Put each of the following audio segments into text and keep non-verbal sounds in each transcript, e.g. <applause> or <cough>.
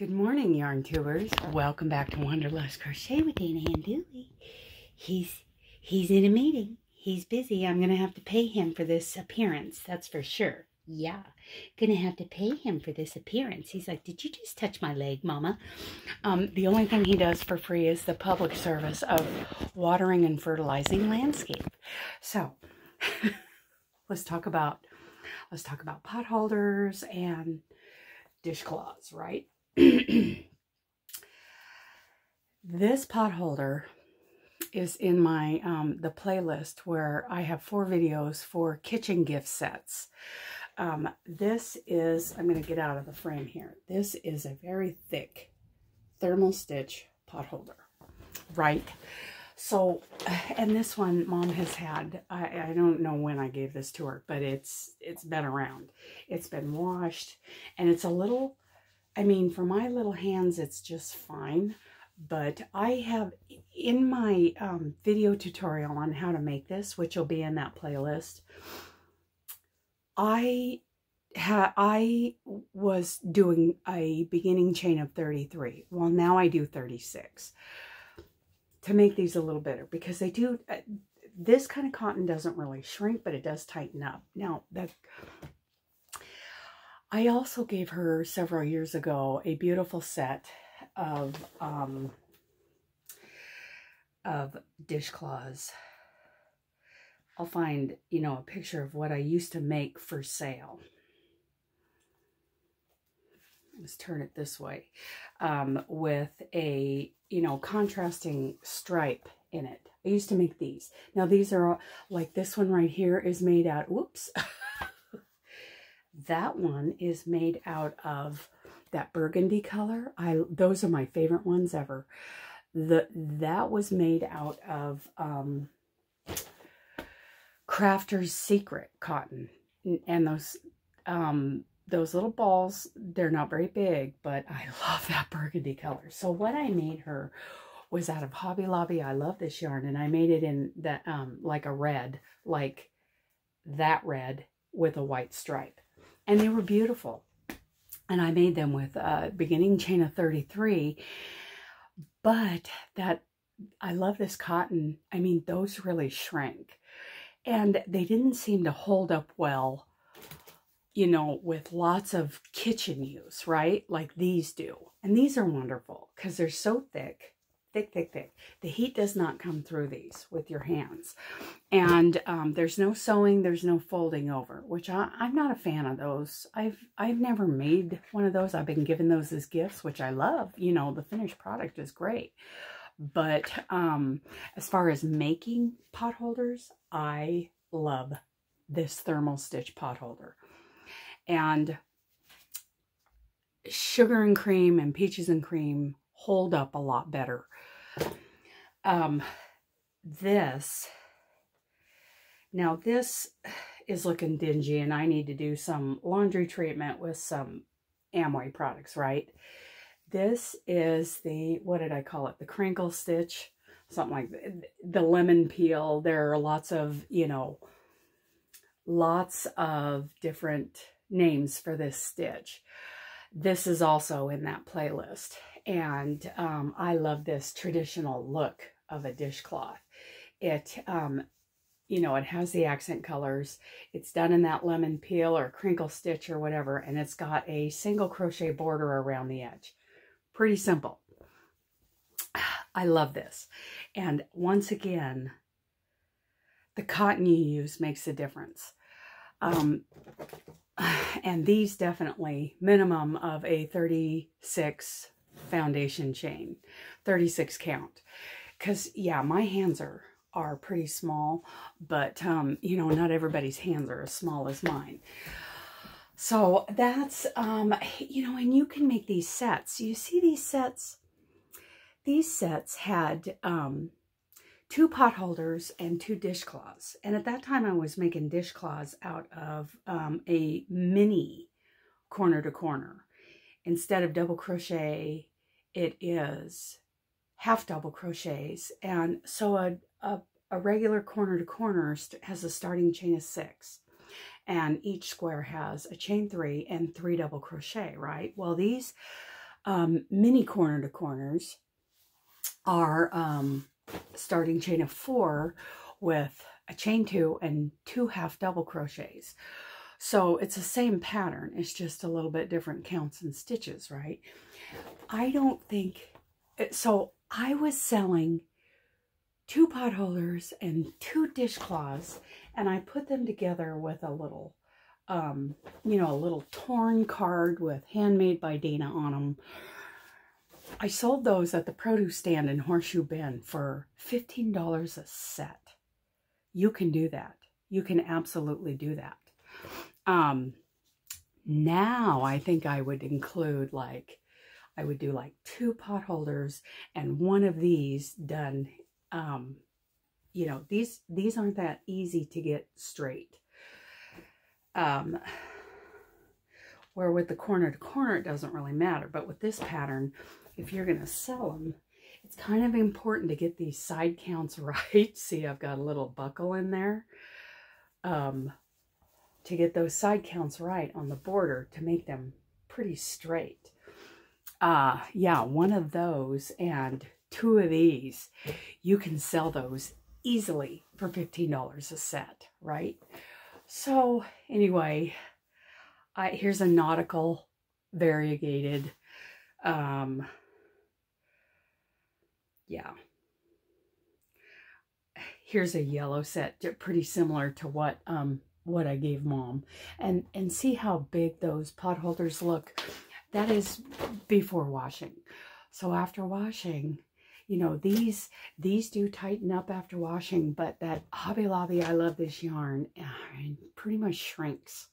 Good morning, yarn tubers. Welcome back to Wanderlust Crochet with Dana and Dually. He's he's in a meeting. He's busy. I'm gonna have to pay him for this appearance. That's for sure. Yeah, gonna have to pay him for this appearance. He's like, did you just touch my leg, Mama? Um, the only thing he does for free is the public service of watering and fertilizing landscape. So, <laughs> let's talk about let's talk about pot holders and dishcloths, right? This pot holder is in my um, the playlist where I have four videos for kitchen gift sets. Um, this is, I'm going to get out of the frame here. This is a very thick thermal stitch pot holder, right? So, and this one mom has had, I, I don't know when I gave this to her, but it's, it's been around. It's been washed and it's a little, I mean, for my little hands, it's just fine. But I have, in my um, video tutorial on how to make this, which will be in that playlist, I ha I was doing a beginning chain of 33. Well, now I do 36 to make these a little better because they do, uh, this kind of cotton doesn't really shrink, but it does tighten up. Now, that I also gave her several years ago a beautiful set of, um, of dishcloths. I'll find, you know, a picture of what I used to make for sale. Let's turn it this way. Um, with a, you know, contrasting stripe in it. I used to make these. Now these are all, like this one right here is made out, whoops. <laughs> that one is made out of that burgundy color. I Those are my favorite ones ever. The That was made out of um, Crafter's Secret cotton. And those um, those little balls, they're not very big, but I <laughs> love that burgundy color. So what I made her was out of Hobby Lobby. I love this yarn, and I made it in that um, like a red, like that red with a white stripe. And they were beautiful. And I made them with a beginning chain of 33. But that, I love this cotton. I mean, those really shrank. And they didn't seem to hold up well, you know, with lots of kitchen use, right? Like these do. And these are wonderful because they're so thick, thick, thick, thick. The heat does not come through these with your hands. And um, there's no sewing, there's no folding over, which I, I'm not a fan of those. I've, I've never made one of those. I've been given those as gifts, which I love. You know, the finished product is great. But um, as far as making pot holders, I love this thermal stitch pot holder. And sugar and cream and peaches and cream hold up a lot better. Um, this, now this is looking dingy and I need to do some laundry treatment with some Amway products, right? This is the, what did I call it? The crinkle stitch, something like. The lemon peel. There are lots of, you know, lots of different names for this stitch. This is also in that playlist. And um, I love this traditional look of a dishcloth. It, um, you know, it has the accent colors. It's done in that lemon peel or crinkle stitch or whatever. And it's got a single crochet border around the edge. Pretty simple. I love this. And once again, the cotton you use makes a difference. Um, <sighs> and these definitely minimum of a 36 foundation chain, 36 count. Because, yeah, my hands are, are pretty small, but, um, you know, not everybody's hands are as small as mine. So that's, um, you know, and you can make these sets. You see these sets? These sets had um, two pot holders and two dishcloths. And at that time, I was making dishcloths out of um, a mini corner to corner. Instead of double crochet, it is half double crochets. And so a, a, a regular corner to corner has a starting chain of six and each square has a chain three and three double crochet, right? Well, these um, mini corner to corners are um, starting chain of four with a chain two and two half double crochets. So it's the same pattern. It's just a little bit different counts and stitches, right? I don't think, so I was selling two pot holders and two dishcloths and I put them together with a little, um, you know, a little torn card with handmade by Dana on them. I sold those at the produce stand in Horseshoe Bend for $15 a set. You can do that. You can absolutely do that. Um, now I think I would include like, I would do like two pot holders and one of these done, um, you know, these, these aren't that easy to get straight. Um, where with the corner to corner, it doesn't really matter. But with this pattern, if you're going to sell them, it's kind of important to get these side counts <laughs> right. See, I've got a little buckle in there. Um, to get those side counts right on the border to make them pretty straight. Uh, yeah, one of those and two of these, you can sell those easily for $15 a set, right? So anyway, I, here's a nautical variegated, um, yeah. Here's a yellow set, pretty similar to what um, what I gave mom. And, and see how big those pot holders look. That is before washing. So after washing, you know, these, these do tighten up after washing, but that Hobby Lobby, I love this yarn, pretty much shrinks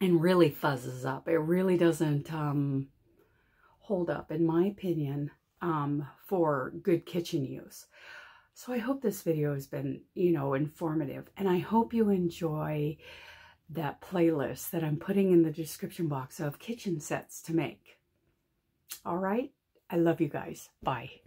and really fuzzes up. It really doesn't um, hold up, in my opinion, um, for good kitchen use. So I hope this video has been, you know, informative. And I hope you enjoy that playlist that I'm putting in the description box of kitchen sets to make. All right? I love you guys. Bye.